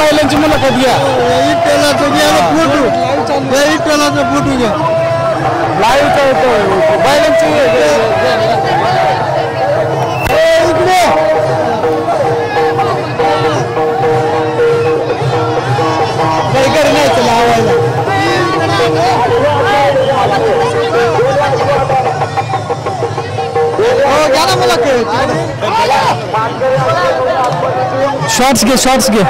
Balance में लगा दिया यही पहला तो गया फूट. यही पहला तो फूट गया लाइव तो बैलेंस शॉर्ट्स के शॉर्ट्स के